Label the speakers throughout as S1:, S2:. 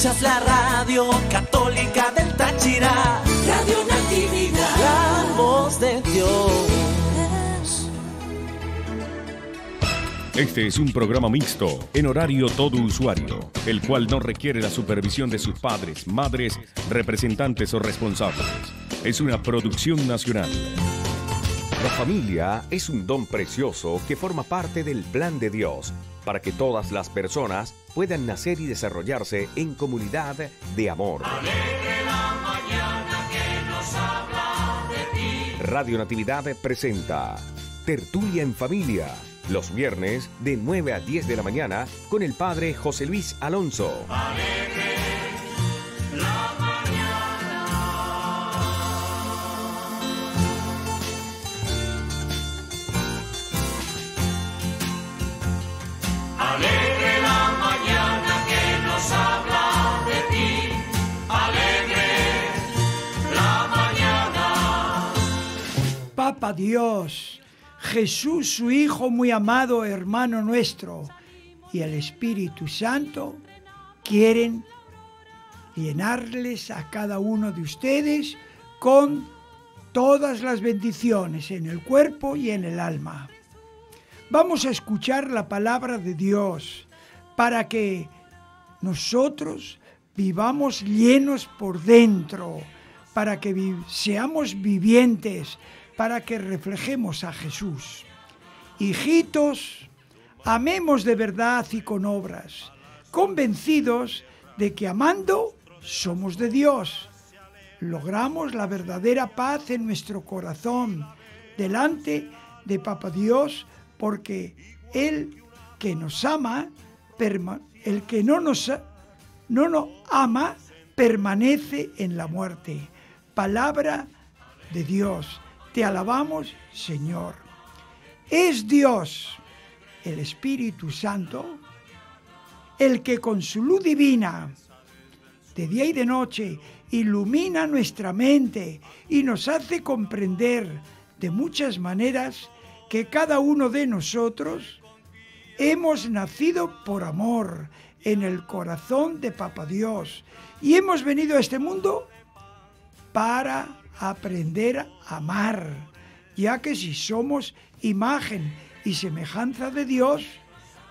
S1: Escuchas la radio católica del Táchira. Radio Natividad. La voz de Dios.
S2: Este es un programa mixto, en horario todo usuario, el cual no requiere la supervisión de sus padres, madres, representantes o responsables. Es una producción nacional.
S3: La familia es un don precioso que forma parte del plan de Dios para que todas las personas puedan nacer y desarrollarse en comunidad de amor. Radio Natividad presenta Tertulia en Familia, los viernes de 9 a 10 de la mañana con el padre José Luis Alonso.
S4: Dios, Jesús su Hijo muy amado, hermano nuestro, y el Espíritu Santo quieren llenarles a cada uno de ustedes con todas las bendiciones en el cuerpo y en el alma. Vamos a escuchar la palabra de Dios para que nosotros vivamos llenos por dentro, para que seamos vivientes, para que reflejemos a Jesús. Hijitos, amemos de verdad y con obras, convencidos de que amando somos de Dios. Logramos la verdadera paz en nuestro corazón delante de Papa Dios porque Él que nos ama, el que no nos, no nos ama, permanece en la muerte. Palabra de Dios. Te alabamos, Señor. Es Dios, el Espíritu Santo, el que con su luz divina, de día y de noche, ilumina nuestra mente y nos hace comprender de muchas maneras que cada uno de nosotros hemos nacido por amor en el corazón de Papa Dios y hemos venido a este mundo para aprender a amar, ya que si somos imagen y semejanza de Dios,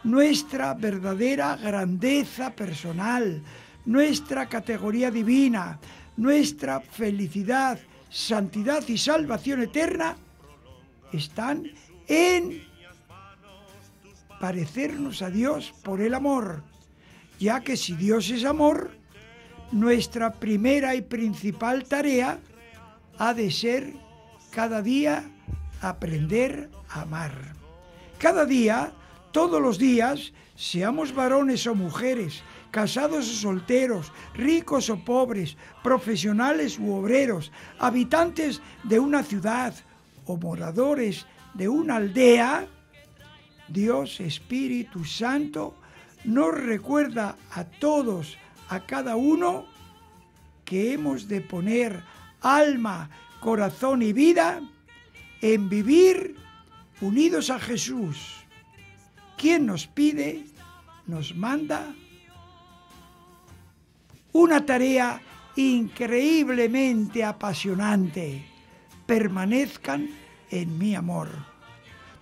S4: nuestra verdadera grandeza personal, nuestra categoría divina, nuestra felicidad, santidad y salvación eterna están en parecernos a Dios por el amor, ya que si Dios es amor, nuestra primera y principal tarea ha de ser cada día aprender a amar. Cada día, todos los días, seamos varones o mujeres, casados o solteros, ricos o pobres, profesionales u obreros, habitantes de una ciudad o moradores de una aldea, Dios Espíritu Santo nos recuerda a todos, a cada uno, que hemos de poner alma, corazón y vida en vivir unidos a Jesús. Quien nos pide, nos manda una tarea increíblemente apasionante. Permanezcan en mi amor.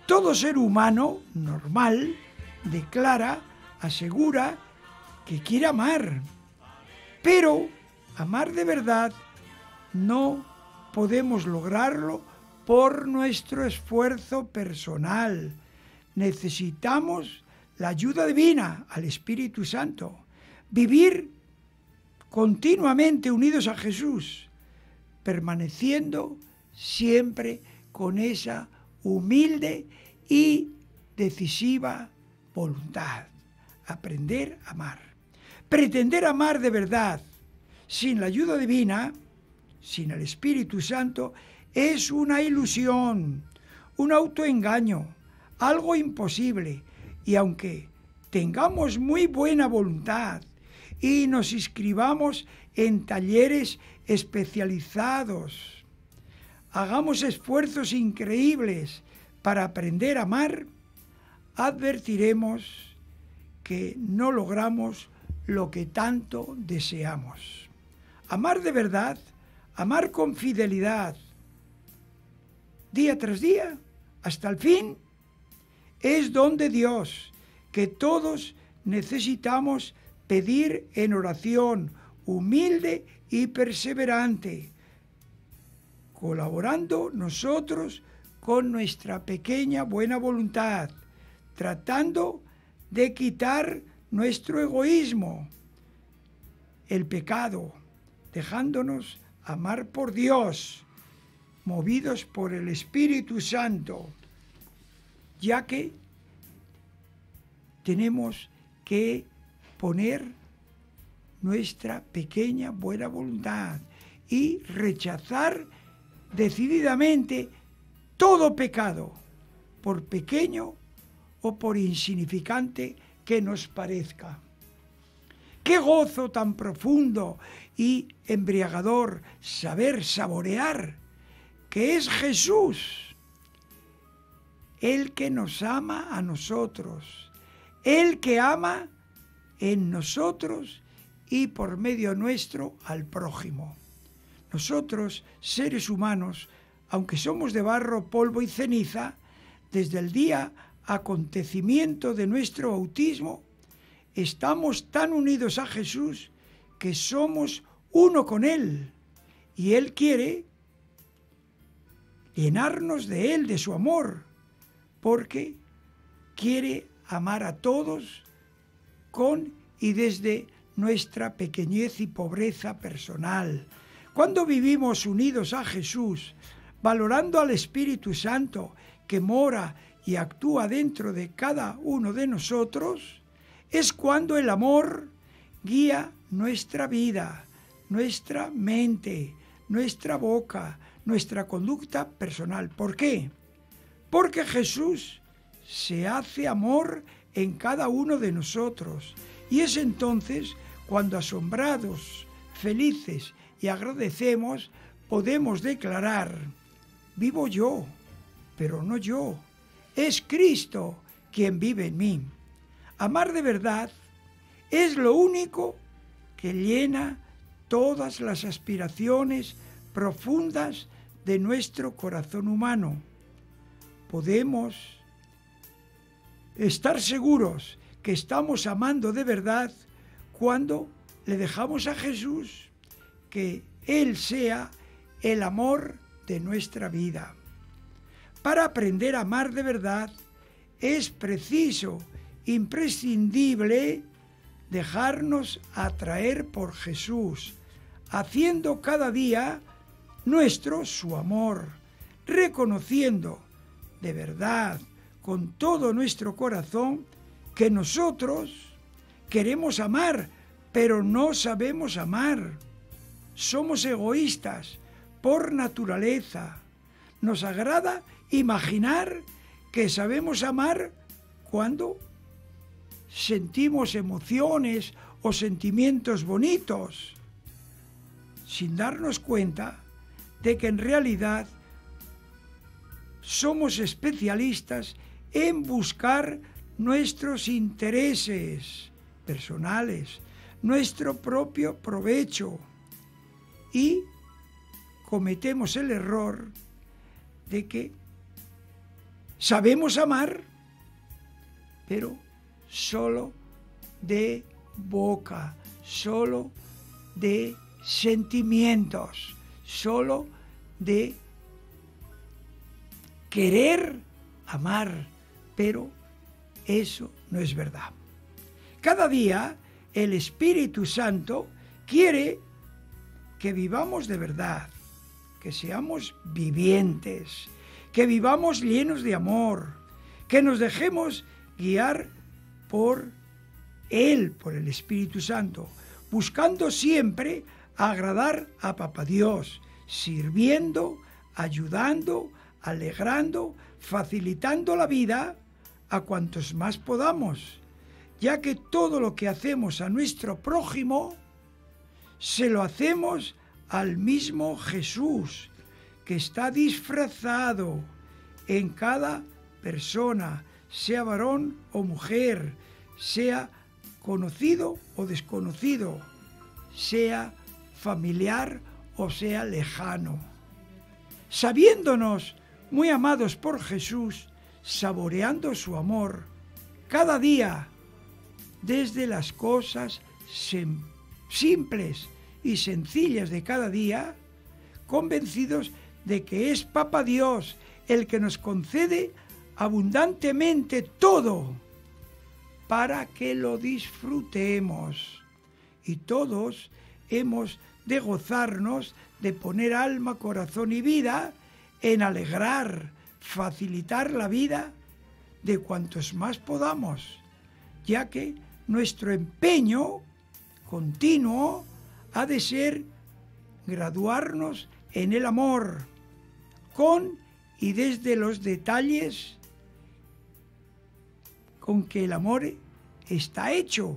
S4: Todo ser humano normal declara, asegura que quiere amar, pero amar de verdad no podemos lograrlo por nuestro esfuerzo personal. Necesitamos la ayuda divina al Espíritu Santo. Vivir continuamente unidos a Jesús, permaneciendo siempre con esa humilde y decisiva voluntad. Aprender a amar. Pretender amar de verdad sin la ayuda divina sin el Espíritu Santo es una ilusión, un autoengaño, algo imposible. Y aunque tengamos muy buena voluntad y nos inscribamos en talleres especializados, hagamos esfuerzos increíbles para aprender a amar, advertiremos que no logramos lo que tanto deseamos. Amar de verdad, amar con fidelidad, día tras día, hasta el fin, es don de Dios que todos necesitamos pedir en oración humilde y perseverante, colaborando nosotros con nuestra pequeña buena voluntad, tratando de quitar nuestro egoísmo, el pecado, dejándonos amar por Dios, movidos por el Espíritu Santo, ya que tenemos que poner nuestra pequeña buena voluntad y rechazar decididamente todo pecado, por pequeño o por insignificante que nos parezca. Qué gozo tan profundo y embriagador saber saborear que es Jesús, el que nos ama a nosotros, el que ama en nosotros y por medio nuestro al prójimo. Nosotros, seres humanos, aunque somos de barro, polvo y ceniza, desde el día acontecimiento de nuestro bautismo, estamos tan unidos a Jesús que somos uno con Él. Y Él quiere llenarnos de Él, de su amor, porque quiere amar a todos con y desde nuestra pequeñez y pobreza personal. Cuando vivimos unidos a Jesús, valorando al Espíritu Santo que mora y actúa dentro de cada uno de nosotros, es cuando el amor guía nuestra vida, nuestra mente, nuestra boca, nuestra conducta personal. ¿Por qué? Porque Jesús se hace amor en cada uno de nosotros. Y es entonces cuando asombrados, felices y agradecemos, podemos declarar, vivo yo, pero no yo, es Cristo quien vive en mí. Amar de verdad es lo único que llena todas las aspiraciones profundas de nuestro corazón humano. Podemos estar seguros que estamos amando de verdad cuando le dejamos a Jesús que Él sea el amor de nuestra vida. Para aprender a amar de verdad es preciso, imprescindible, dejarnos atraer por Jesús, haciendo cada día nuestro su amor, reconociendo de verdad con todo nuestro corazón que nosotros queremos amar, pero no sabemos amar. Somos egoístas por naturaleza. Nos agrada imaginar que sabemos amar cuando sentimos emociones o sentimientos bonitos, sin darnos cuenta de que en realidad somos especialistas en buscar nuestros intereses personales, nuestro propio provecho y cometemos el error de que sabemos amar, pero solo de boca, solo de sentimientos, solo de querer amar, pero eso no es verdad. Cada día el Espíritu Santo quiere que vivamos de verdad, que seamos vivientes, que vivamos llenos de amor, que nos dejemos guiar por Él, por el Espíritu Santo, buscando siempre agradar a Papa Dios, sirviendo, ayudando, alegrando, facilitando la vida a cuantos más podamos, ya que todo lo que hacemos a nuestro prójimo, se lo hacemos al mismo Jesús, que está disfrazado en cada persona, sea varón o mujer, sea conocido o desconocido, sea familiar o sea lejano. Sabiéndonos muy amados por Jesús, saboreando su amor cada día desde las cosas simples y sencillas de cada día, convencidos de que es Papa Dios el que nos concede abundantemente todo para que lo disfrutemos. Y todos hemos de gozarnos, de poner alma, corazón y vida en alegrar, facilitar la vida de cuantos más podamos, ya que nuestro empeño continuo ha de ser graduarnos en el amor, con y desde los detalles con que el amor está hecho,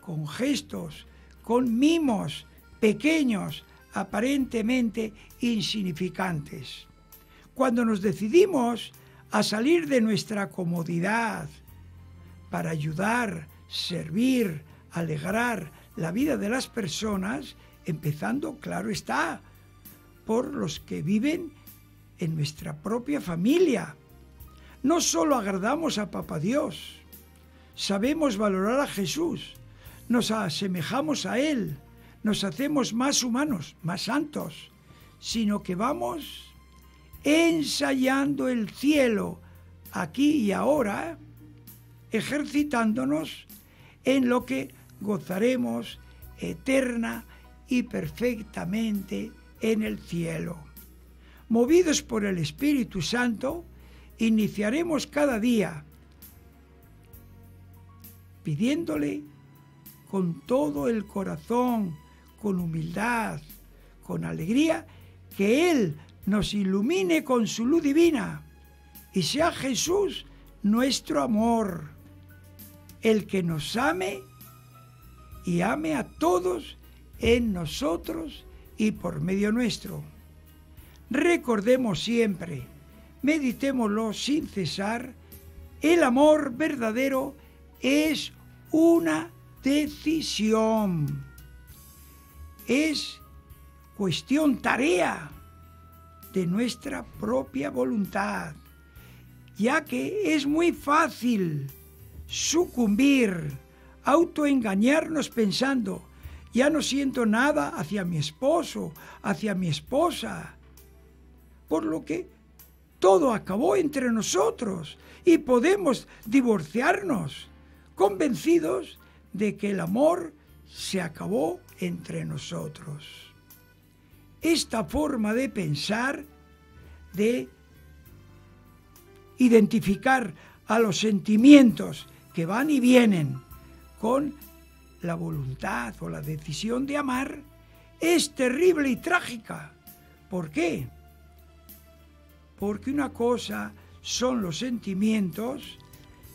S4: con gestos, con mimos pequeños, aparentemente insignificantes. Cuando nos decidimos a salir de nuestra comodidad para ayudar, servir, alegrar la vida de las personas, empezando, claro está, por los que viven en nuestra propia familia. No solo agradamos a Papa Dios, sabemos valorar a Jesús, nos asemejamos a Él, nos hacemos más humanos, más santos, sino que vamos ensayando el cielo aquí y ahora, ejercitándonos en lo que gozaremos eterna y perfectamente en el cielo. Movidos por el Espíritu Santo, iniciaremos cada día pidiéndole con todo el corazón, con humildad, con alegría, que Él nos ilumine con su luz divina y sea Jesús nuestro amor, el que nos ame y ame a todos en nosotros y por medio nuestro. Recordemos siempre, meditémoslo sin cesar, el amor verdadero es una decisión. Es cuestión, tarea de nuestra propia voluntad, ya que es muy fácil sucumbir, autoengañarnos pensando, ya no siento nada hacia mi esposo, hacia mi esposa, por lo que todo acabó entre nosotros y podemos divorciarnos, convencidos de que el amor se acabó entre nosotros. Esta forma de pensar, de identificar a los sentimientos que van y vienen con la voluntad o la decisión de amar, es terrible y trágica. ¿Por qué? Porque una cosa son los sentimientos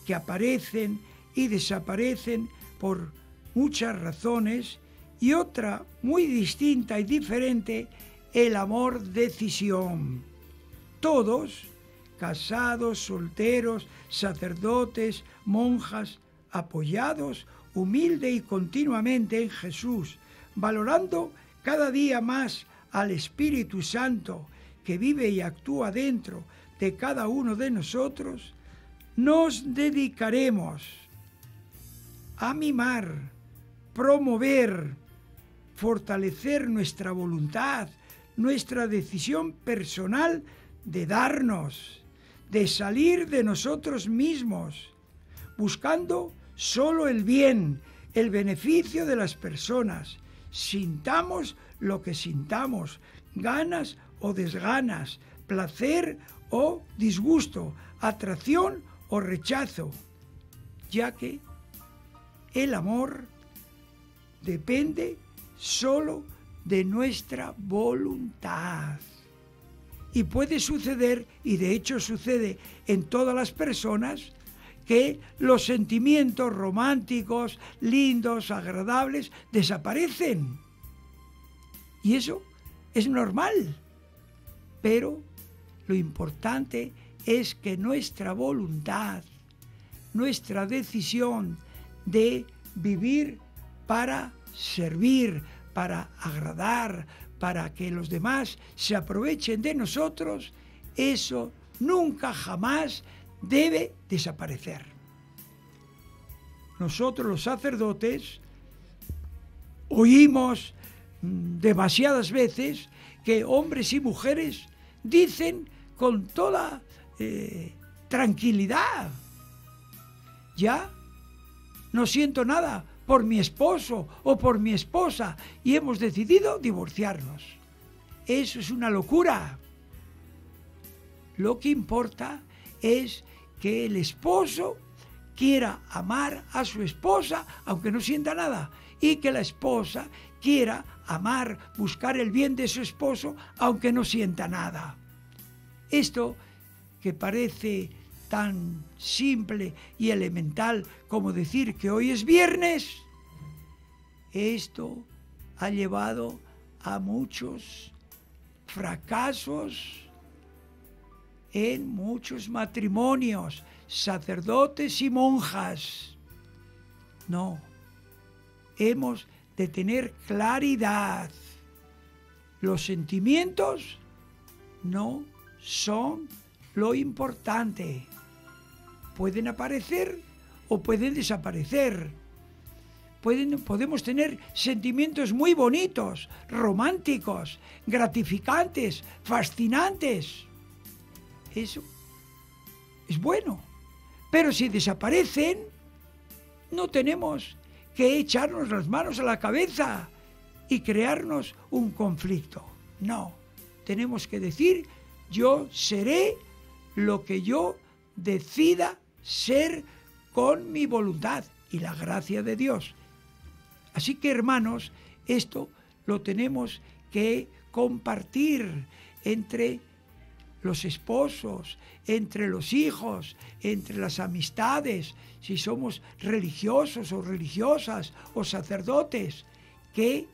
S4: que aparecen y desaparecen por muchas razones y otra muy distinta y diferente, el amor decisión. Todos, casados, solteros, sacerdotes, monjas, apoyados humilde y continuamente en Jesús, valorando cada día más al Espíritu Santo que vive y actúa dentro de cada uno de nosotros, nos dedicaremos a mimar, promover, fortalecer nuestra voluntad, nuestra decisión personal de darnos, de salir de nosotros mismos, buscando solo el bien, el beneficio de las personas. Sintamos lo que sintamos, ganas o desganas, placer o disgusto, atracción o rechazo, ya que el amor depende solo de nuestra voluntad. Y puede suceder, y de hecho sucede en todas las personas, que los sentimientos románticos, lindos, agradables, desaparecen. Y eso es normal. Pero lo importante es que nuestra voluntad, nuestra decisión de vivir para servir, para agradar, para que los demás se aprovechen de nosotros, eso nunca jamás debe desaparecer. Nosotros los sacerdotes oímos mm, demasiadas veces que hombres y mujeres dicen con toda eh, tranquilidad, ya no siento nada por mi esposo o por mi esposa y hemos decidido divorciarnos. Eso es una locura. Lo que importa es que el esposo quiera amar a su esposa aunque no sienta nada y que la esposa quiera amar, buscar el bien de su esposo aunque no sienta nada. Esto que parece tan simple y elemental como decir que hoy es viernes, esto ha llevado a muchos fracasos en muchos matrimonios, sacerdotes y monjas. No, hemos de tener claridad. Los sentimientos no son lo importante. Pueden aparecer o pueden desaparecer. Pueden, podemos tener sentimientos muy bonitos, románticos, gratificantes, fascinantes. Eso es bueno. Pero si desaparecen, no tenemos que echarnos las manos a la cabeza y crearnos un conflicto. No, tenemos que decir, yo seré lo que yo decida ser con mi voluntad y la gracia de Dios. Así que hermanos, esto lo tenemos que compartir entre los esposos, entre los hijos, entre las amistades, si somos religiosos o religiosas o sacerdotes, que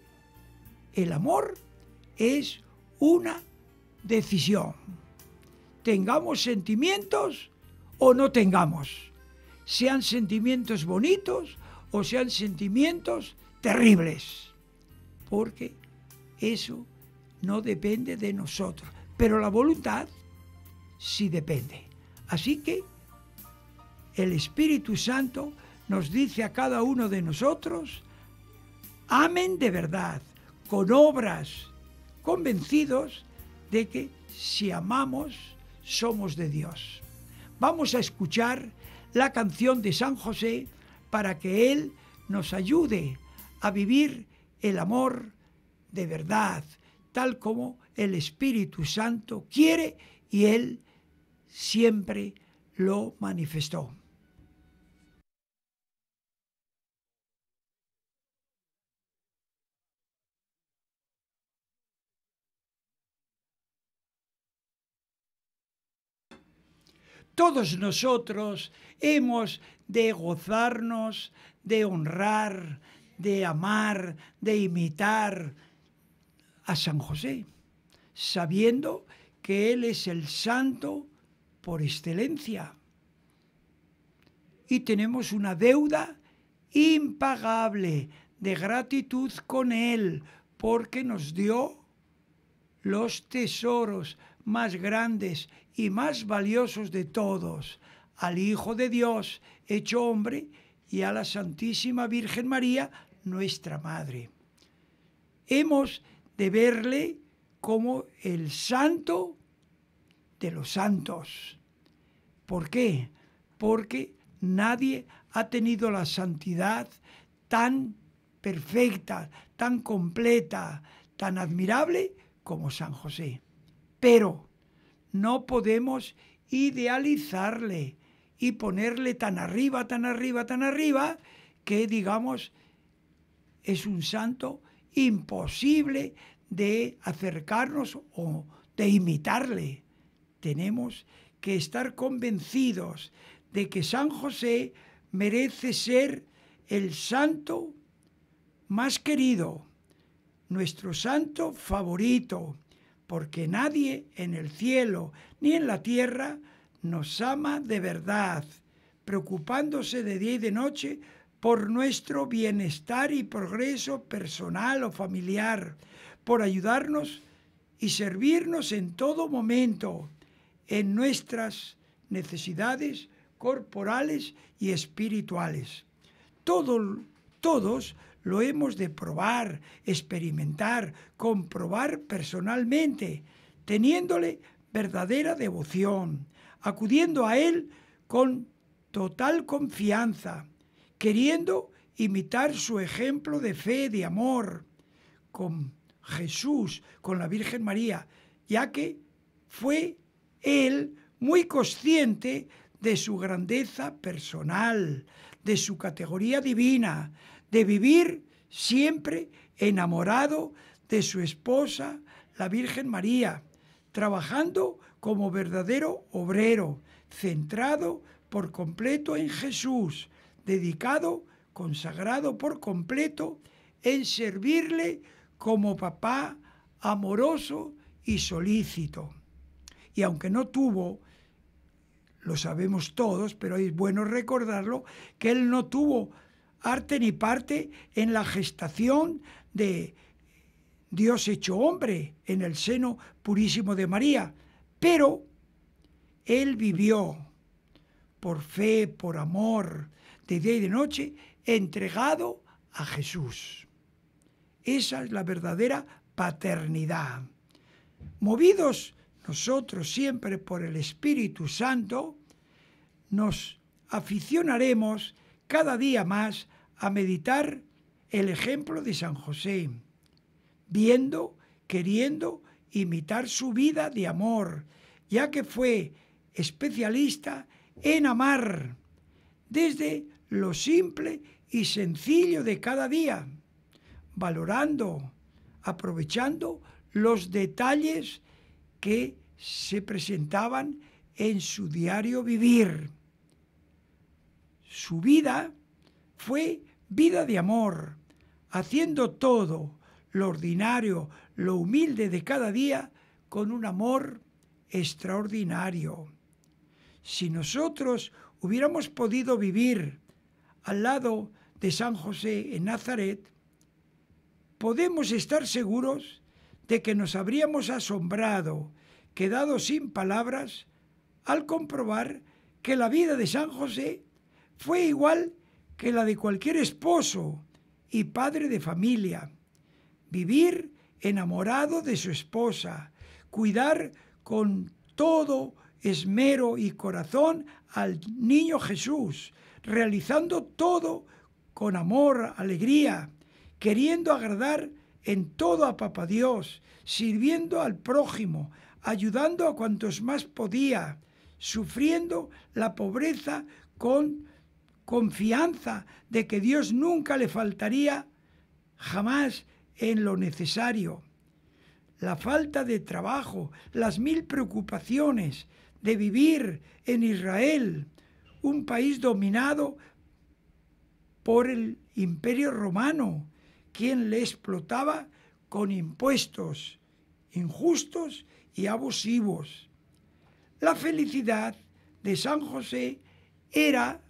S4: el amor es una decisión. Tengamos sentimientos o no tengamos, sean sentimientos bonitos o sean sentimientos terribles, porque eso no depende de nosotros, pero la voluntad sí depende. Así que el Espíritu Santo nos dice a cada uno de nosotros, amen de verdad, con obras, convencidos de que si amamos, somos de Dios. Vamos a escuchar la canción de San José para que Él nos ayude a vivir el amor de verdad, tal como el Espíritu Santo quiere y Él siempre lo manifestó. Todos nosotros hemos de gozarnos, de honrar, de amar, de imitar a San José, sabiendo que Él es el santo por excelencia. Y tenemos una deuda impagable de gratitud con Él, porque nos dio los tesoros más grandes y más valiosos de todos, al Hijo de Dios hecho hombre y a la Santísima Virgen María, nuestra Madre. Hemos de verle como el santo de los santos. ¿Por qué? Porque nadie ha tenido la santidad tan perfecta, tan completa, tan admirable como San José. Pero no podemos idealizarle y ponerle tan arriba, tan arriba, tan arriba, que digamos es un santo imposible de acercarnos o de imitarle. Tenemos que estar convencidos de que San José merece ser el santo más querido, nuestro santo favorito, porque nadie en el cielo ni en la tierra nos ama de verdad, preocupándose de día y de noche por nuestro bienestar y progreso personal o familiar, por ayudarnos y servirnos en todo momento en nuestras necesidades corporales y espirituales. todos lo hemos de probar, experimentar, comprobar personalmente, teniéndole verdadera devoción, acudiendo a Él con total confianza, queriendo imitar su ejemplo de fe, de amor, con Jesús, con la Virgen María, ya que fue Él muy consciente de su grandeza personal, de su categoría divina, de vivir siempre enamorado de su esposa, la Virgen María, trabajando como verdadero obrero, centrado por completo en Jesús, dedicado, consagrado por completo en servirle como papá amoroso y solícito. Y aunque no tuvo, lo sabemos todos, pero es bueno recordarlo, que él no tuvo arte ni parte en la gestación de Dios hecho hombre en el seno purísimo de María, pero él vivió por fe, por amor, de día y de noche, entregado a Jesús. Esa es la verdadera paternidad. Movidos nosotros siempre por el Espíritu Santo, nos aficionaremos cada día más a meditar el ejemplo de San José, viendo, queriendo imitar su vida de amor, ya que fue especialista en amar desde lo simple y sencillo de cada día, valorando, aprovechando los detalles que se presentaban en su diario vivir. Su vida fue vida de amor, haciendo todo, lo ordinario, lo humilde de cada día, con un amor extraordinario. Si nosotros hubiéramos podido vivir al lado de San José en Nazaret, podemos estar seguros de que nos habríamos asombrado, quedado sin palabras, al comprobar que la vida de San José fue igual que la de cualquier esposo y padre de familia. Vivir enamorado de su esposa, cuidar con todo esmero y corazón al niño Jesús, realizando todo con amor, alegría, queriendo agradar en todo a Papa Dios, sirviendo al prójimo, ayudando a cuantos más podía, sufriendo la pobreza con confianza de que Dios nunca le faltaría jamás en lo necesario. La falta de trabajo, las mil preocupaciones de vivir en Israel, un país dominado por el imperio romano, quien le explotaba con impuestos injustos y abusivos. La felicidad de San José era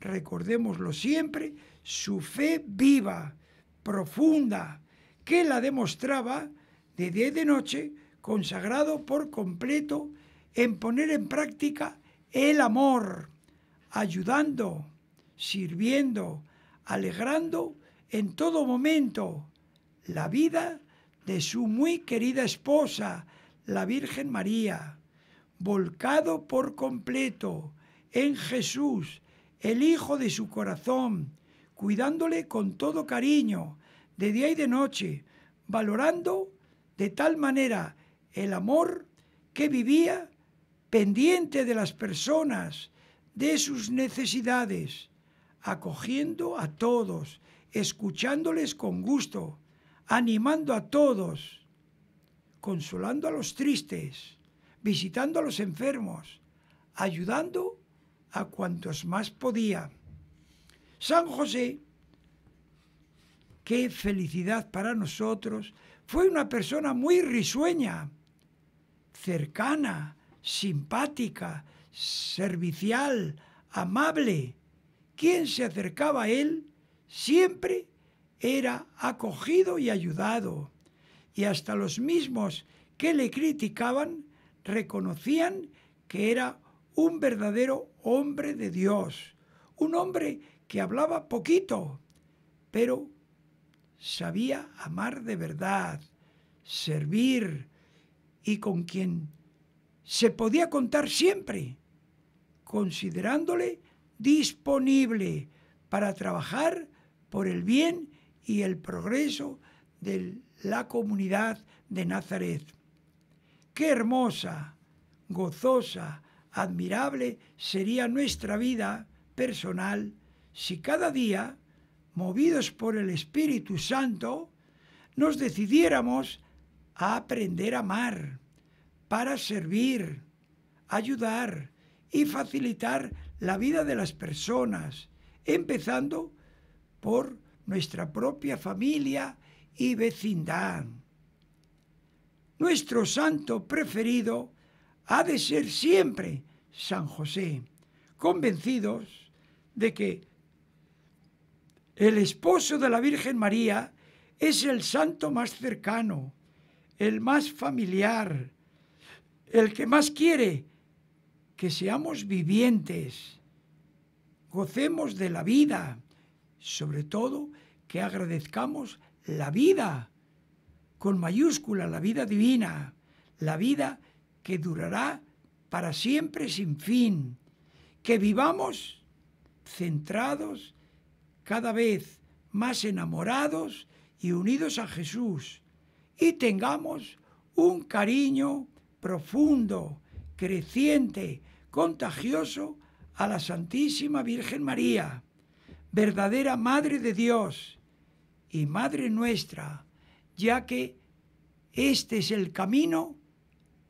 S4: recordémoslo siempre, su fe viva, profunda, que la demostraba de día y de noche, consagrado por completo en poner en práctica el amor, ayudando, sirviendo, alegrando en todo momento la vida de su muy querida esposa, la Virgen María, volcado por completo en Jesús, el hijo de su corazón, cuidándole con todo cariño, de día y de noche, valorando de tal manera el amor que vivía pendiente de las personas, de sus necesidades, acogiendo a todos, escuchándoles con gusto, animando a todos, consolando a los tristes, visitando a los enfermos, ayudando a cuantos más podía. San José, qué felicidad para nosotros, fue una persona muy risueña, cercana, simpática, servicial, amable, quien se acercaba a él siempre era acogido y ayudado, y hasta los mismos que le criticaban reconocían que era un verdadero hombre de Dios, un hombre que hablaba poquito, pero sabía amar de verdad, servir y con quien se podía contar siempre, considerándole disponible para trabajar por el bien y el progreso de la comunidad de Nazaret. Qué hermosa, gozosa, admirable sería nuestra vida personal si cada día, movidos por el Espíritu Santo, nos decidiéramos a aprender a amar, para servir, ayudar y facilitar la vida de las personas, empezando por nuestra propia familia y vecindad. Nuestro santo preferido ha de ser siempre San José, convencidos de que el esposo de la Virgen María es el santo más cercano, el más familiar, el que más quiere que seamos vivientes, gocemos de la vida, sobre todo que agradezcamos la vida, con mayúscula, la vida divina, la vida que durará para siempre sin fin, que vivamos centrados, cada vez más enamorados y unidos a Jesús, y tengamos un cariño profundo, creciente, contagioso a la Santísima Virgen María, verdadera Madre de Dios y Madre nuestra, ya que este es el camino,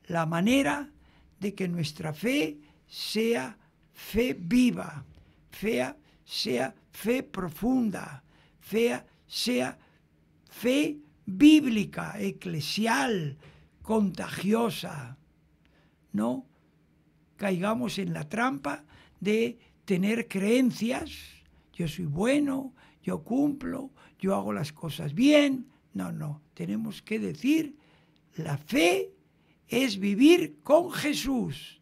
S4: la manera de que nuestra fe sea fe viva, fea, sea fe profunda, fea, sea fe bíblica, eclesial, contagiosa. No caigamos en la trampa de tener creencias, yo soy bueno, yo cumplo, yo hago las cosas bien. No, no, tenemos que decir, la fe es vivir con Jesús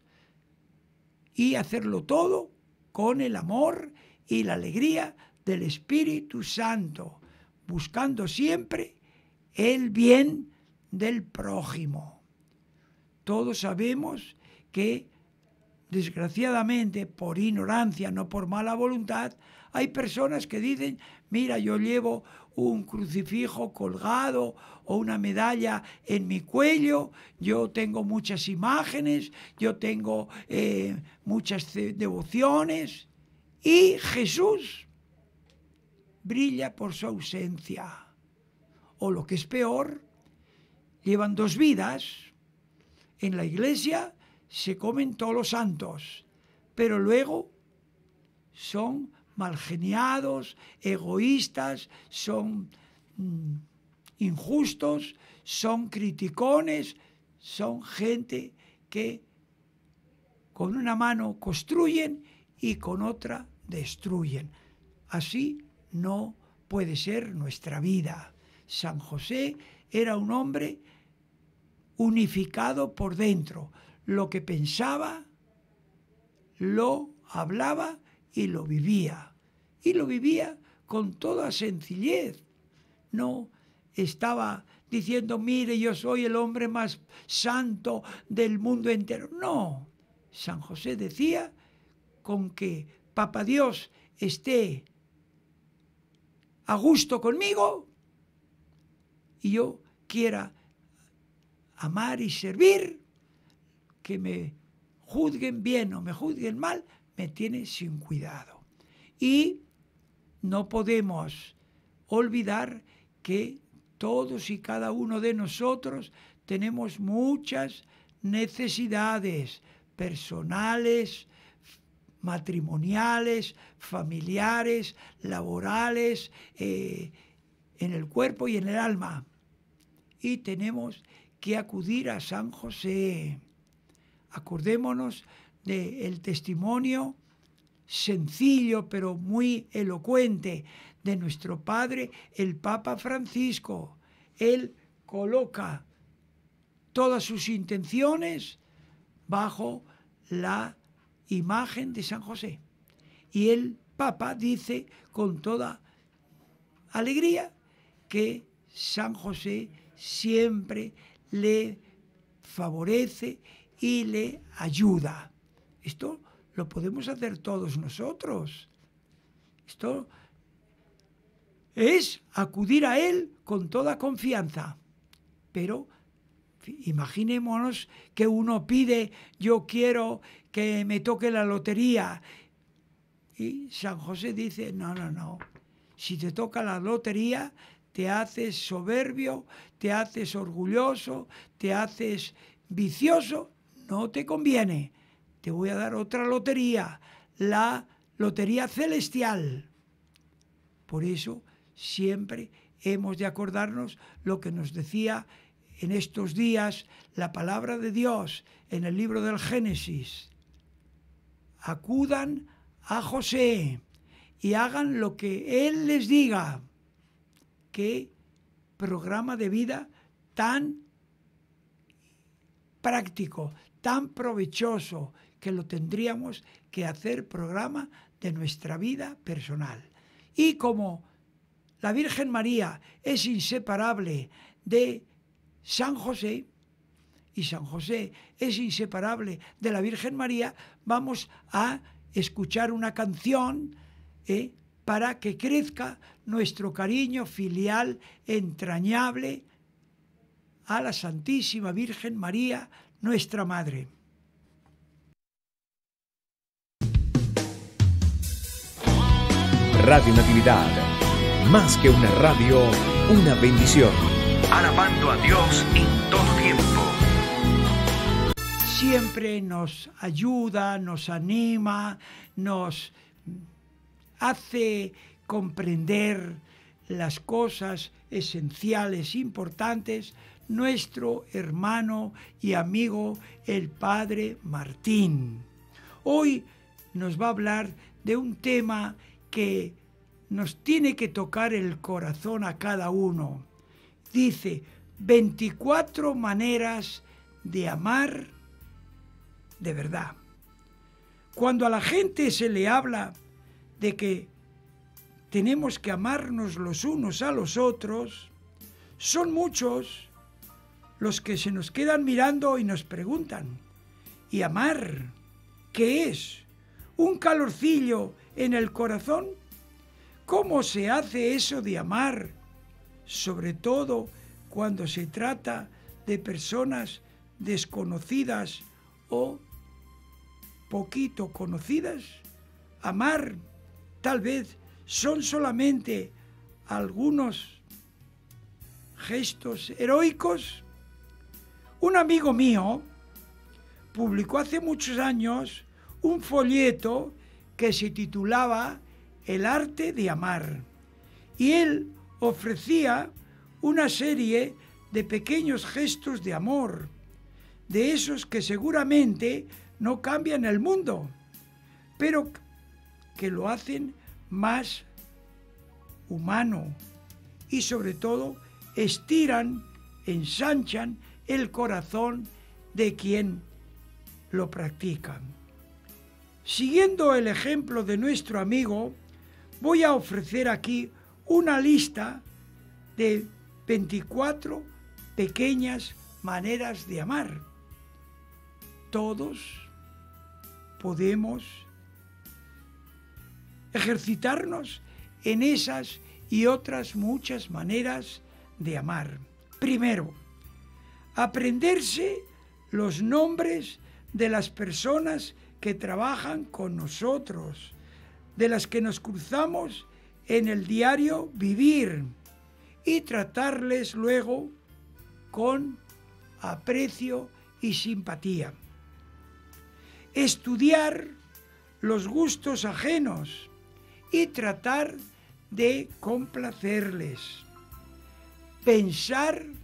S4: y hacerlo todo con el amor y la alegría del Espíritu Santo, buscando siempre el bien del prójimo. Todos sabemos que, desgraciadamente, por ignorancia, no por mala voluntad, hay personas que dicen, mira, yo llevo un crucifijo colgado o una medalla en mi cuello, yo tengo muchas imágenes, yo tengo eh, muchas devociones y Jesús brilla por su ausencia. O lo que es peor, llevan dos vidas. En la iglesia se comen todos los santos, pero luego son malgeniados, egoístas, son mm, injustos, son criticones, son gente que con una mano construyen y con otra destruyen. Así no puede ser nuestra vida. San José era un hombre unificado por dentro. Lo que pensaba, lo hablaba y lo vivía. Y lo vivía con toda sencillez. No estaba diciendo, mire, yo soy el hombre más santo del mundo entero. No, San José decía, con que Papa Dios esté a gusto conmigo y yo quiera amar y servir, que me juzguen bien o me juzguen mal, me tiene sin cuidado. Y no podemos olvidar que todos y cada uno de nosotros tenemos muchas necesidades personales, matrimoniales, familiares, laborales, eh, en el cuerpo y en el alma. Y tenemos que acudir a San José. Acordémonos del testimonio sencillo pero muy elocuente de nuestro Padre, el Papa Francisco. Él coloca todas sus intenciones bajo la imagen de San José. Y el Papa dice con toda alegría que San José siempre le favorece y le ayuda. Esto lo podemos hacer todos nosotros. Esto es acudir a Él con toda confianza. Pero imaginémonos que uno pide, yo quiero que me toque la lotería. Y San José dice, no, no, no. Si te toca la lotería, te haces soberbio, te haces orgulloso, te haces vicioso, no te conviene. Te voy a dar otra lotería, la lotería celestial. Por eso siempre hemos de acordarnos lo que nos decía en estos días la palabra de Dios en el libro del Génesis. Acudan a José y hagan lo que Él les diga. Qué programa de vida tan práctico, tan provechoso, que lo tendríamos que hacer programa de nuestra vida personal. Y como la Virgen María es inseparable de San José, y San José es inseparable de la Virgen María, vamos a escuchar una canción ¿eh? para que crezca nuestro cariño filial entrañable a la Santísima Virgen María, nuestra Madre.
S3: Radio Natividad, más que una radio, una bendición. Alabando a Dios en todo tiempo.
S4: Siempre nos ayuda, nos anima, nos hace comprender las cosas esenciales, importantes, nuestro hermano y amigo el Padre Martín. Hoy nos va a hablar de un tema que nos tiene que tocar el corazón a cada uno. Dice, 24 maneras de amar de verdad. Cuando a la gente se le habla de que tenemos que amarnos los unos a los otros, son muchos los que se nos quedan mirando y nos preguntan, ¿y amar qué es? ¿Un calorcillo en el corazón? ¿Cómo se hace eso de amar? Sobre todo cuando se trata de personas desconocidas o poquito conocidas. Amar tal vez son solamente algunos gestos heroicos. Un amigo mío publicó hace muchos años un folleto que se titulaba El arte de amar. Y él ofrecía una serie de pequeños gestos de amor, de esos que seguramente no cambian el mundo, pero que lo hacen más humano y sobre todo estiran, ensanchan el corazón de quien lo practica. Siguiendo el ejemplo de nuestro amigo, voy a ofrecer aquí una lista de 24 pequeñas maneras de amar. Todos podemos ejercitarnos en esas y otras muchas maneras de amar. Primero, aprenderse los nombres de las personas que trabajan con nosotros, de las que nos cruzamos en el diario vivir y tratarles luego con aprecio y simpatía. Estudiar los gustos ajenos y tratar de complacerles. Pensar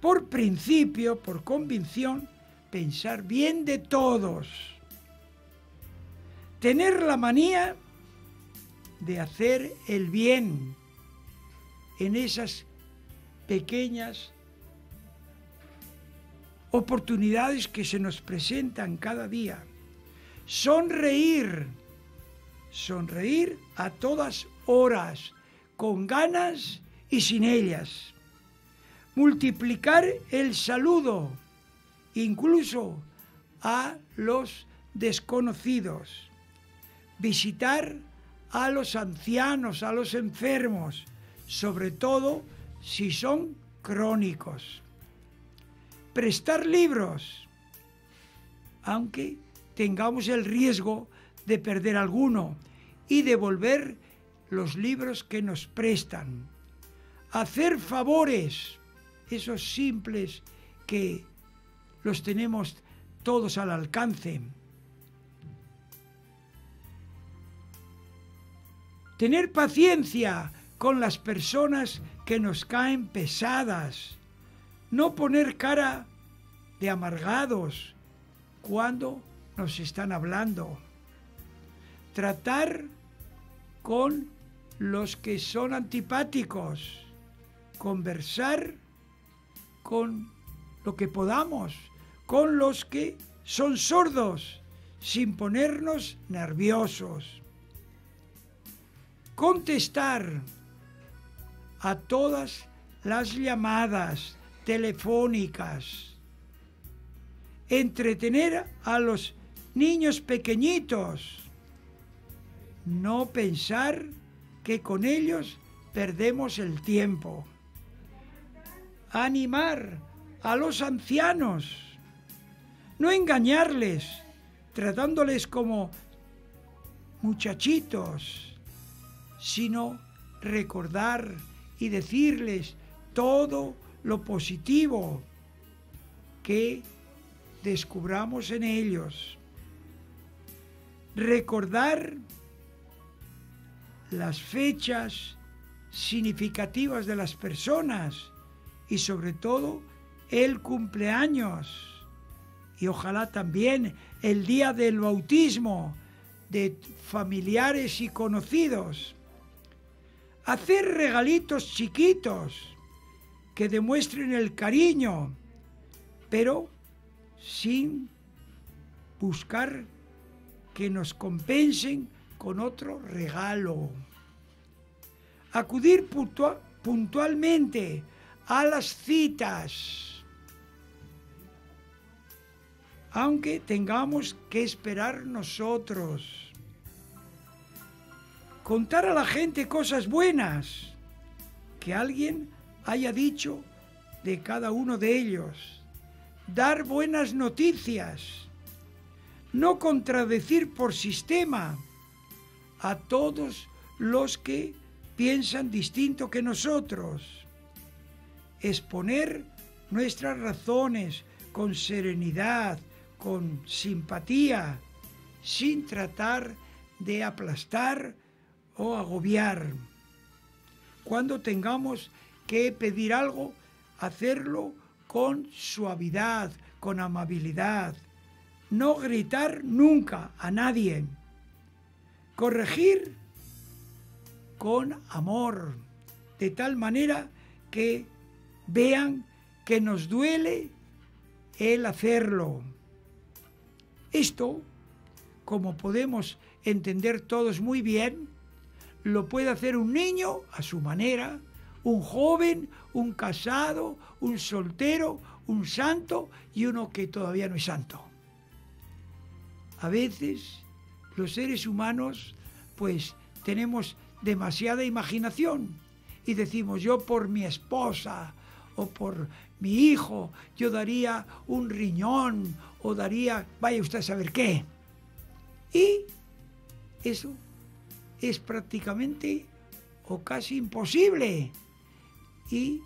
S4: por principio, por convicción, pensar bien de todos. Tener la manía de hacer el bien en esas pequeñas oportunidades que se nos presentan cada día. Sonreír, sonreír a todas horas, con ganas y sin ellas. Multiplicar el saludo, incluso a los desconocidos. Visitar a los ancianos, a los enfermos, sobre todo si son crónicos. Prestar libros, aunque tengamos el riesgo de perder alguno y devolver los libros que nos prestan. Hacer favores, esos simples que los tenemos todos al alcance. Tener paciencia con las personas que nos caen pesadas. No poner cara de amargados cuando nos están hablando. Tratar con los que son antipáticos. Conversar con lo que podamos, con los que son sordos, sin ponernos nerviosos. Contestar a todas las llamadas telefónicas, entretener a los niños pequeñitos, no pensar que con ellos perdemos el tiempo, animar a los ancianos, no engañarles, tratándoles como muchachitos, sino recordar y decirles todo lo positivo que descubramos en ellos. Recordar las fechas significativas de las personas y sobre todo el cumpleaños y ojalá también el día del bautismo de familiares y conocidos hacer regalitos chiquitos que demuestren el cariño, pero sin buscar que nos compensen con otro regalo. Acudir puntualmente a las citas, aunque tengamos que esperar nosotros. Contar a la gente cosas buenas. Que alguien haya dicho de cada uno de ellos, dar buenas noticias, no contradecir por sistema a todos los que piensan distinto que nosotros, exponer nuestras razones con serenidad, con simpatía, sin tratar de aplastar o agobiar. Cuando tengamos que pedir algo, hacerlo con suavidad, con amabilidad. No gritar nunca a nadie. Corregir con amor, de tal manera que vean que nos duele el hacerlo. Esto, como podemos entender todos muy bien, lo puede hacer un niño a su manera, un joven, un casado, un soltero, un santo y uno que todavía no es santo. A veces los seres humanos pues tenemos demasiada imaginación y decimos yo por mi esposa o por mi hijo yo daría un riñón o daría vaya usted a saber qué. Y eso es prácticamente o casi imposible. Y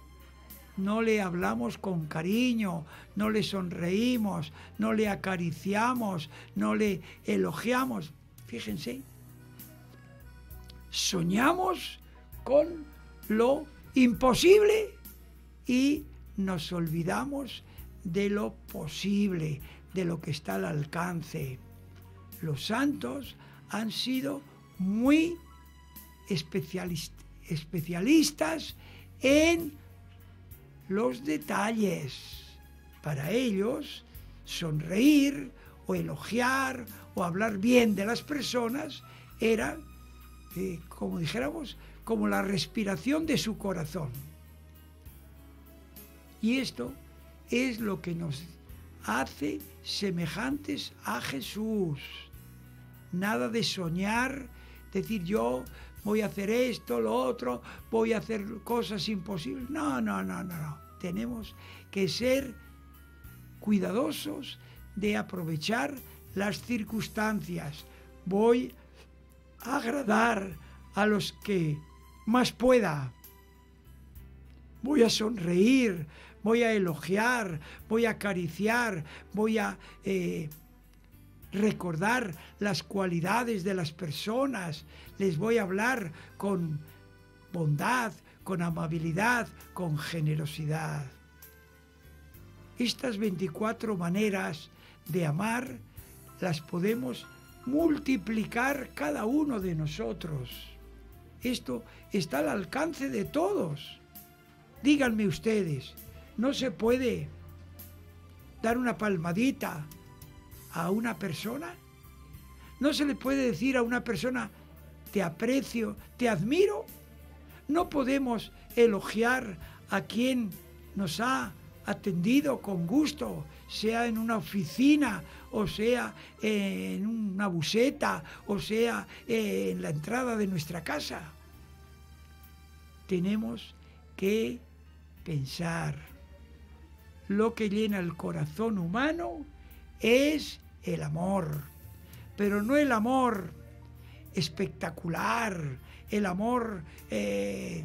S4: no le hablamos con cariño, no le sonreímos, no le acariciamos, no le elogiamos. Fíjense, soñamos con lo imposible y nos olvidamos de lo posible, de lo que está al alcance. Los santos han sido muy especialistas en los detalles. Para ellos, sonreír o elogiar o hablar bien de las personas era, eh, como dijéramos, como la respiración de su corazón. Y esto es lo que nos hace semejantes a Jesús. Nada de soñar, decir yo voy a hacer esto, lo otro, voy a hacer cosas imposibles. No, no, no, no, no. Tenemos que ser cuidadosos de aprovechar las circunstancias. Voy a agradar a los que más pueda. Voy a sonreír, voy a elogiar, voy a acariciar, voy a eh, recordar las cualidades de las personas, les voy a hablar con bondad, con amabilidad, con generosidad. Estas 24 maneras de amar las podemos multiplicar cada uno de nosotros. Esto está al alcance de todos. Díganme ustedes, ¿no se puede dar una palmadita a una persona? ¿No se le puede decir a una persona, te aprecio, te admiro? ¿No podemos elogiar a quien nos ha atendido con gusto, sea en una oficina, o sea en una buseta, o sea en la entrada de nuestra casa. Tenemos que pensar. Lo que llena el corazón humano es el amor, pero no el amor espectacular, el amor eh,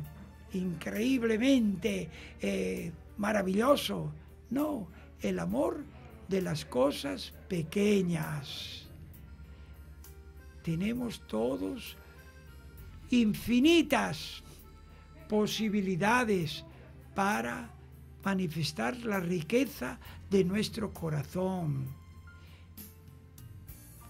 S4: increíblemente eh, maravilloso. No, el amor de las cosas pequeñas. Tenemos todos infinitas posibilidades para manifestar la riqueza de nuestro corazón.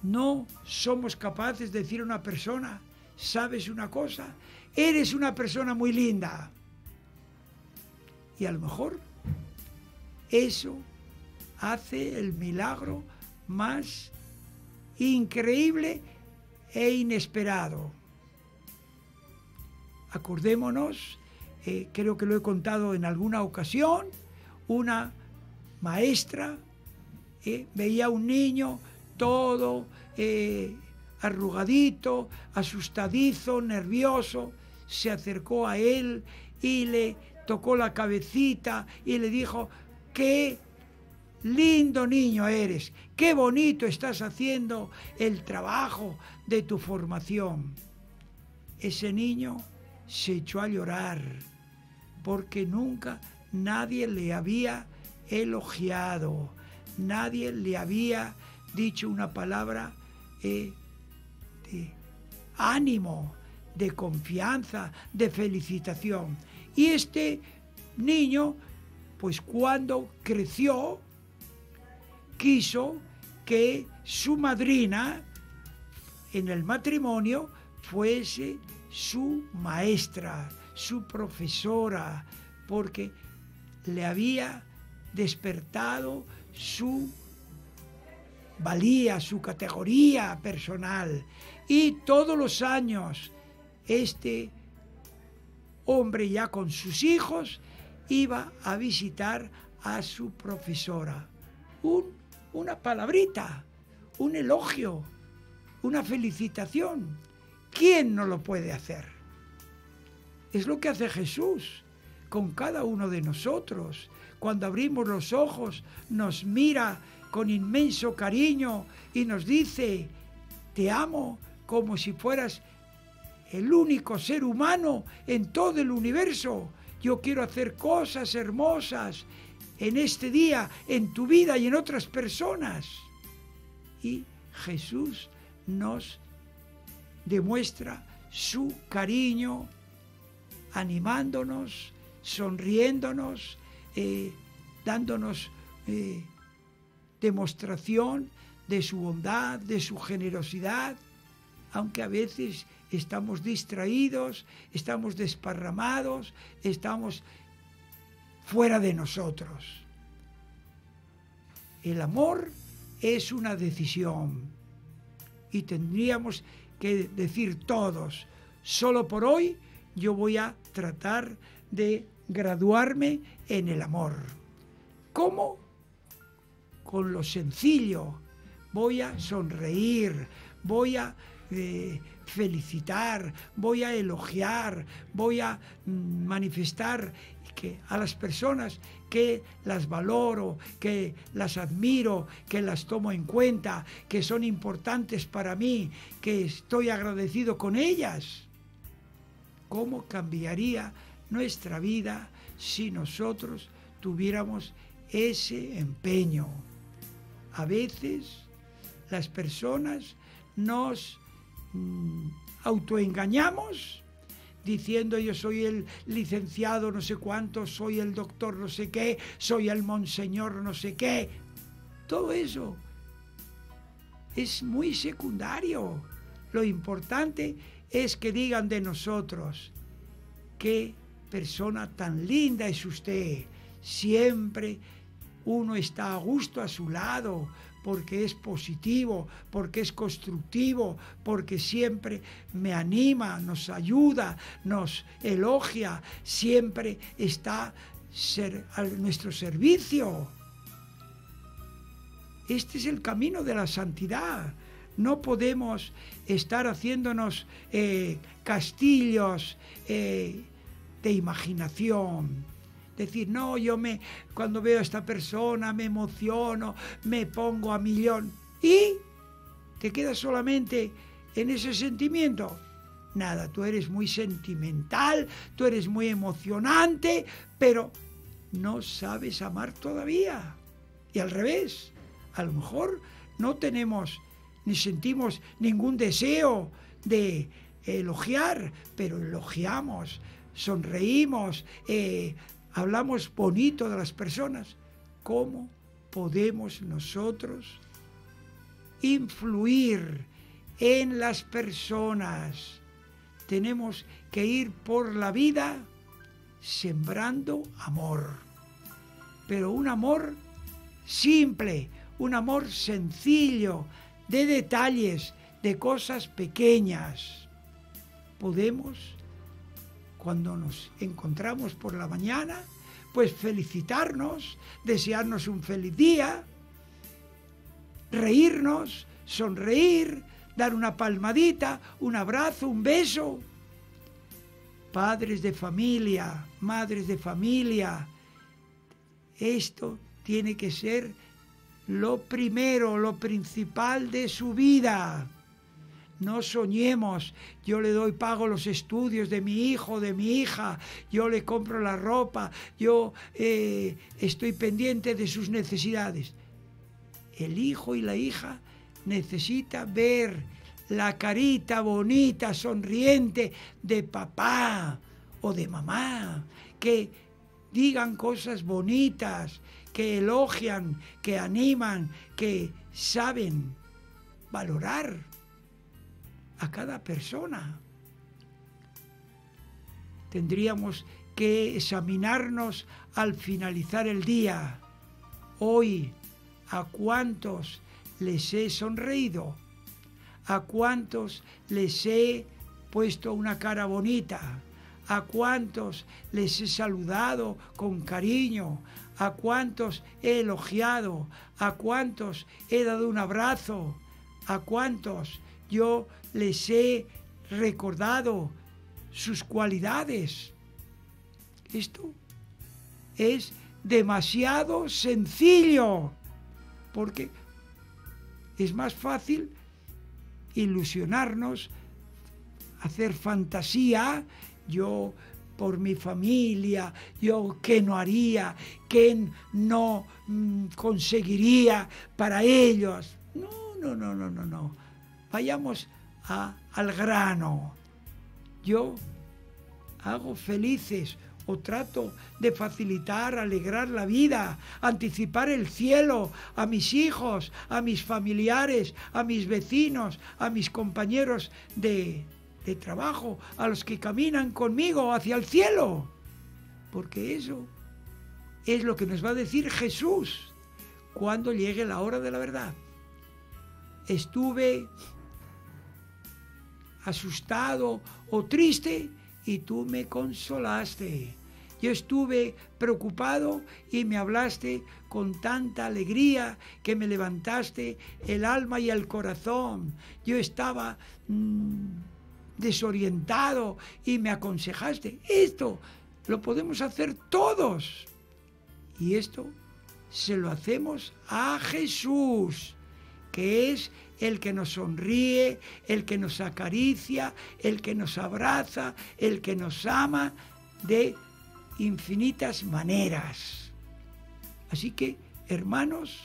S4: No somos capaces de decir a una persona, ¿sabes una cosa? Eres una persona muy linda. Y a lo mejor eso hace el milagro más increíble e inesperado. Acordémonos, eh, creo que lo he contado en alguna ocasión, una maestra eh, veía a un niño todo eh, arrugadito, asustadizo, nervioso, se acercó a él y le tocó la cabecita y le dijo, qué lindo niño eres, qué bonito estás haciendo el trabajo de tu formación. Ese niño se echó a llorar porque nunca nadie le había elogiado, nadie le había dicho una palabra eh, de ánimo, de confianza, de felicitación. Y este niño, pues cuando creció, quiso que su madrina en el matrimonio fuese su maestra, su profesora, porque le había despertado su valía, su categoría personal. Y todos los años este hombre ya con sus hijos iba a visitar a su profesora. una palabrita, un elogio, una felicitación. ¿Quién no lo puede hacer? Es lo que hace Jesús con cada uno de nosotros. Cuando abrimos los ojos, nos mira con inmenso cariño y nos dice, te amo como si fueras el único ser humano en todo el universo. Yo quiero hacer cosas hermosas en este día, en tu vida y en otras personas. Y Jesús nos demuestra su cariño, animándonos, sonriéndonos, eh, dándonos eh, demostración de su bondad, de su generosidad. aunque a veces estamos distraídos, estamos desparramados, estamos fuera de nosotros. El amor es una decisión y tendríamos que decir todos, solo por hoy yo voy a tratar de graduarme en el amor. ¿Cómo? Con lo sencillo. Voy a sonreír, voy a eh, felicitar, voy a elogiar, voy a mm, manifestar que a las personas que las valoro, que las admiro, que las tomo en cuenta, que son importantes para mí, que estoy agradecido con ellas. ¿Cómo cambiaría nuestra vida si nosotros tuviéramos ese empeño? A veces las personas nos mm, autoengañamos diciendo yo soy el licenciado no sé cuánto, soy el doctor no sé qué, soy el monseñor no sé qué. Todo eso es muy secundario. Lo importante es que digan de nosotros, qué persona tan linda es usted. Siempre uno está a gusto a su lado, porque es positivo, porque es constructivo, porque siempre me anima, nos ayuda, nos elogia, siempre está a nuestro servicio. Este es el camino de la santidad. No podemos estar haciéndonos eh, castillos eh, de imaginación decir, no, yo me, cuando veo a esta persona me emociono, me pongo a millón. Y te quedas solamente en ese sentimiento. Nada, tú eres muy sentimental, tú eres muy emocionante, pero no sabes amar todavía. Y al revés, a lo mejor no tenemos ni sentimos ningún deseo de elogiar, pero elogiamos, sonreímos, eh, hablamos bonito de las personas, ¿cómo podemos nosotros influir en las personas? Tenemos que ir por la vida sembrando amor, pero un amor simple, un amor sencillo, de detalles, de cosas pequeñas. Podemos cuando nos encontramos por la mañana, pues felicitarnos, desearnos un feliz día, reírnos, sonreír, dar una palmadita, un abrazo, un beso. Padres de familia, madres de familia, esto tiene que ser lo primero, lo principal de su vida. No soñemos, yo le doy pago los estudios de mi hijo, de mi hija, yo le compro la ropa, yo eh, estoy pendiente de sus necesidades. El hijo y la hija necesita ver la carita bonita, sonriente de papá o de mamá, que digan cosas bonitas, que elogian, que animan, que saben valorar a cada persona. Tendríamos que examinarnos al finalizar el día. Hoy, ¿a cuántos les he sonreído? ¿A cuántos les he puesto una cara bonita? ¿A cuántos les he saludado con cariño? ¿A cuántos he elogiado? ¿A cuántos he dado un abrazo? ¿A cuántos yo les he recordado sus cualidades. Esto es demasiado sencillo, porque es más fácil ilusionarnos, hacer fantasía, yo por mi familia, yo qué no haría, qué no mm, conseguiría para ellos. No, no, no, no, no, no. Vayamos al grano. Yo hago felices o trato de facilitar, alegrar la vida, anticipar el cielo a mis hijos, a mis familiares, a mis vecinos, a mis compañeros de, de trabajo, a los que caminan conmigo hacia el cielo. Porque eso es lo que nos va a decir Jesús cuando llegue la hora de la verdad. Estuve asustado o triste y tú me consolaste. Yo estuve preocupado y me hablaste con tanta alegría que me levantaste el alma y el corazón. Yo estaba mm, desorientado y me aconsejaste. Esto lo podemos hacer todos. Y esto se lo hacemos a Jesús, que es el que nos sonríe, el que nos acaricia, el que nos abraza, el que nos ama de infinitas maneras. Así que, hermanos,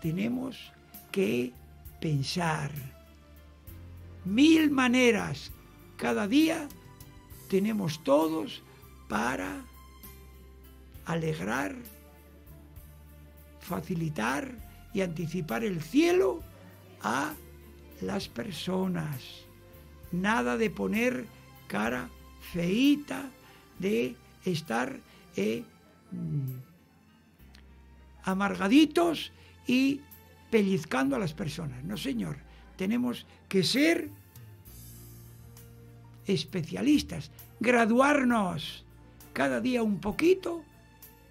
S4: tenemos que pensar mil maneras cada día tenemos todos para alegrar, facilitar y anticipar el cielo a las personas. Nada de poner cara feita, de estar eh, mm, amargaditos y pellizcando a las personas. No, señor, tenemos que ser especialistas, graduarnos cada día un poquito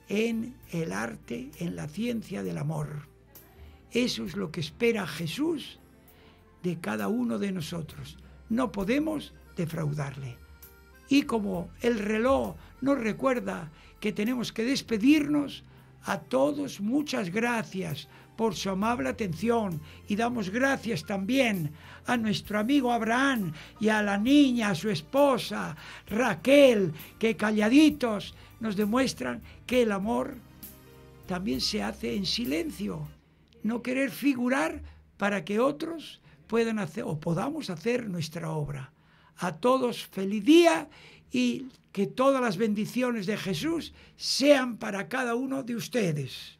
S4: en el arte, en la ciencia del amor. Eso es lo que espera Jesús de cada uno de nosotros. No podemos defraudarle. Y como el reloj nos recuerda que tenemos que despedirnos, a todos muchas gracias por su amable atención y damos gracias también a nuestro amigo Abraham y a la niña, a su esposa Raquel, que calladitos nos demuestran que el amor también se hace en silencio no querer figurar para que otros puedan hacer o podamos hacer nuestra obra. A todos feliz día y que todas las bendiciones de Jesús sean para cada uno de ustedes.